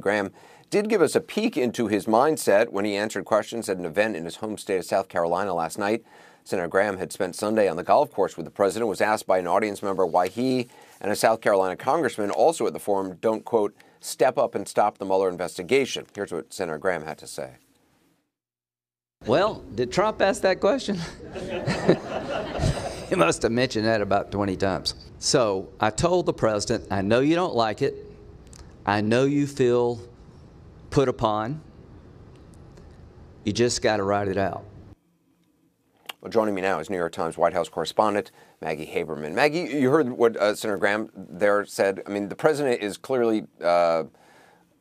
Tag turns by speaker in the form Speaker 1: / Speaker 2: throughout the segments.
Speaker 1: Graham did give us a peek into his mindset when he answered questions at an event in his home state of South Carolina last night. Senator Graham had spent Sunday on the golf course with the president, was asked by an audience member why he and a South Carolina congressman also at the forum don't, quote, step up and stop the Mueller investigation. Here's what Senator Graham had to say.
Speaker 2: Well, did Trump ask that question? he must have mentioned that about 20 times. So I told the president, I know you don't like it. I know you feel put upon. You just got to write it out.
Speaker 1: Well, joining me now is New York Times White House correspondent Maggie Haberman. Maggie, you heard what uh, Senator Graham there said. I mean, the president is clearly, uh,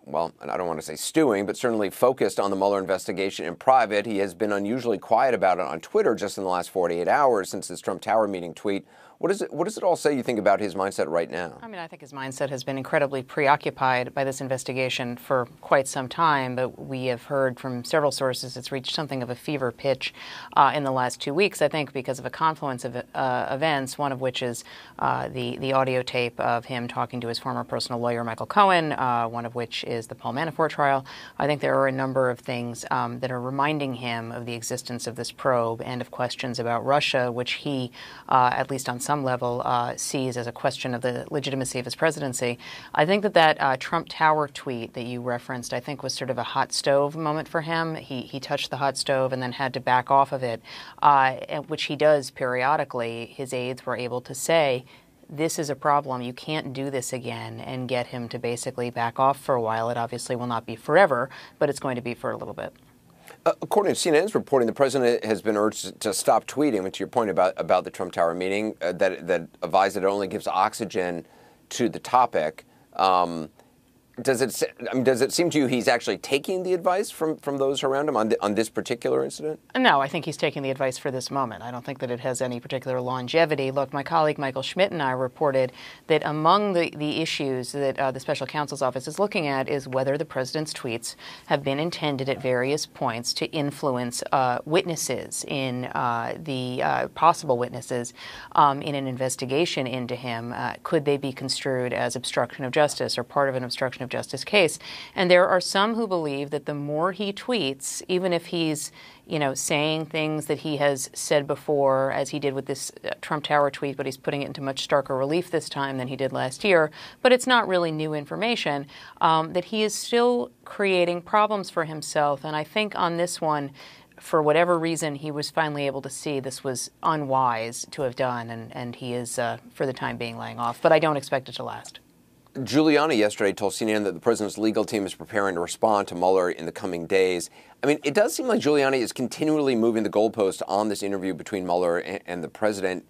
Speaker 1: well, I don't want to say stewing, but certainly focused on the Mueller investigation in private. He has been unusually quiet about it on Twitter just in the last 48 hours since his Trump Tower meeting tweet what, is it, what does it all say, you think, about his mindset right now?
Speaker 3: I mean, I think his mindset has been incredibly preoccupied by this investigation for quite some time, but we have heard from several sources it's reached something of a fever pitch uh, in the last two weeks, I think, because of a confluence of uh, events, one of which is uh, the, the audio tape of him talking to his former personal lawyer, Michael Cohen, uh, one of which is the Paul Manafort trial. I think there are a number of things um, that are reminding him of the existence of this probe and of questions about Russia, which he, uh, at least on some some level uh, sees as a question of the legitimacy of his presidency. I think that that uh, Trump Tower tweet that you referenced, I think, was sort of a hot stove moment for him. He he touched the hot stove and then had to back off of it, uh, which he does periodically. His aides were able to say this is a problem. You can't do this again and get him to basically back off for a while. It obviously will not be forever, but it's going to be for a little bit.
Speaker 1: According to CNN's reporting, the president has been urged to stop tweeting. Which, to your point about, about the Trump Tower meeting, uh, that that advised that it only gives oxygen to the topic. Um, does it I mean, does it seem to you he's actually taking the advice from, from those around him on the, on this particular incident?
Speaker 3: No, I think he's taking the advice for this moment. I don't think that it has any particular longevity. Look, my colleague Michael Schmidt and I reported that among the, the issues that uh, the special counsel's office is looking at is whether the president's tweets have been intended at various points to influence uh, witnesses in uh, the uh, possible witnesses um, in an investigation into him. Uh, could they be construed as obstruction of justice or part of an obstruction of justice case. And there are some who believe that the more he tweets, even if he's you know, saying things that he has said before, as he did with this uh, Trump Tower tweet, but he's putting it into much starker relief this time than he did last year. But it's not really new information. Um, that he is still creating problems for himself. And I think on this one, for whatever reason, he was finally able to see this was unwise to have done, and, and he is, uh, for the time being, laying off. But I don't expect it to last.
Speaker 1: Giuliani yesterday told CNN that the president's legal team is preparing to respond to Mueller in the coming days. I mean, it does seem like Giuliani is continually moving the goalpost on this interview between Mueller and, and the president.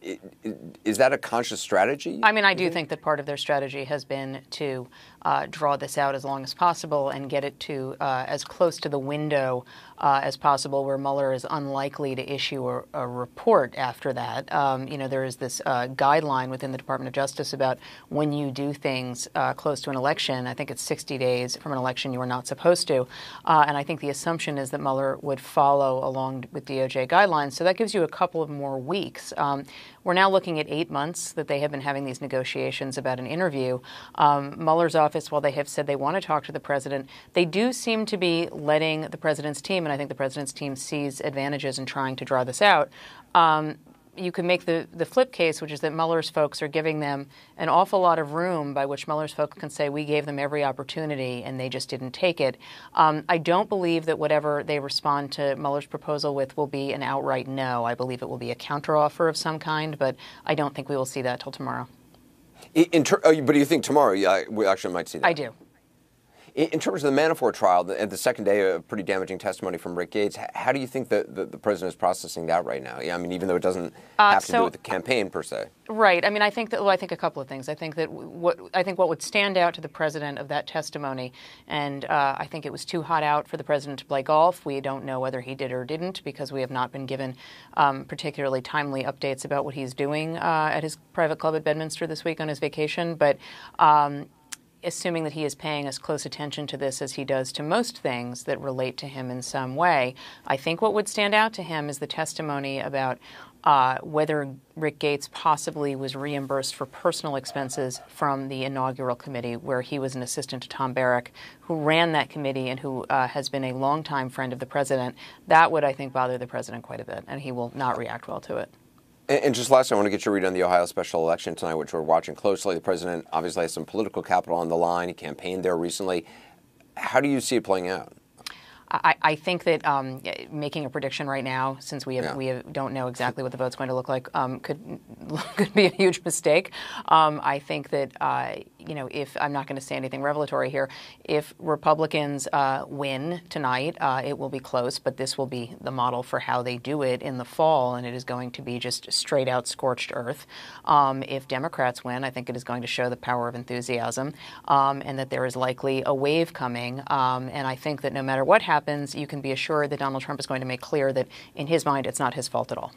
Speaker 1: Is that a conscious strategy?
Speaker 3: I mean, I do think that part of their strategy has been to uh, draw this out as long as possible and get it to uh, as close to the window uh, as possible where Mueller is unlikely to issue a, a report after that. Um, you know, there is this uh, guideline within the Department of Justice about when you do things uh, close to an election. I think it's 60 days from an election you are not supposed to. And I think the assumption is that Mueller would follow along with DOJ guidelines. So that gives you a couple of more weeks. Um, we're now looking at eight months that they have been having these negotiations about an interview. Um, Mueller's office, while they have said they want to talk to the president, they do seem to be letting the president's team, and I think the president's team sees advantages in trying to draw this out. Um, you can make the, the flip case, which is that Mueller's folks are giving them an awful lot of room by which Mueller's folks can say, we gave them every opportunity and they just didn't take it. Um, I don't believe that whatever they respond to Mueller's proposal with will be an outright no. I believe it will be a counteroffer of some kind, but I don't think we will see that till tomorrow.
Speaker 1: In ter- oh, but do you think tomorrow yeah, we actually might see that?
Speaker 3: I do.
Speaker 1: In terms of the Manafort trial, the, the second day of pretty damaging testimony from Rick Gates, how do you think that the, the, president is processing that right now? Yeah, I mean, even though it doesn't uh, have to do with the campaign per se.
Speaker 3: Right. I mean, I think that. Well, I think a couple of things. I think that what I think what would stand out to the president of that testimony, and uh, I think it was too hot out for the president to play golf. We don't know whether he did or didn't because we have not been given um, particularly timely updates about what he's doing uh, at his private club at Bedminster this week on his vacation. But um, assuming that he is paying as close attention to this as he does to most things that relate to him in some way, I think what would stand out to him is the testimony about uh, whether Rick Gates possibly was reimbursed for personal expenses from the inaugural committee, where he was an assistant to Tom Barrack, who ran that committee and who uh, has been a longtime friend of the president. That would, I think, bother the president quite a bit, and he will not react well to it.
Speaker 1: And, just last, I want to get your read on the Ohio special election tonight, which we're watching closely. The president obviously has some political capital on the line. He campaigned there recently. How do you see it playing out?
Speaker 3: I, I think that um, making a prediction right now, since we have, yeah. we have, don't know exactly what the vote's going to look like, um, could could be a huge mistake. Um, I think that uh, you know, if I'm not going to say anything revelatory here, if Republicans uh, win tonight, uh, it will be close, but this will be the model for how they do it in the fall, and it is going to be just straight out scorched earth. Um, if Democrats win, I think it is going to show the power of enthusiasm, um, and that there is likely a wave coming. Um, and I think that no matter what happens, you can be assured that Donald Trump is going to make clear that in his mind, it's not his fault at all.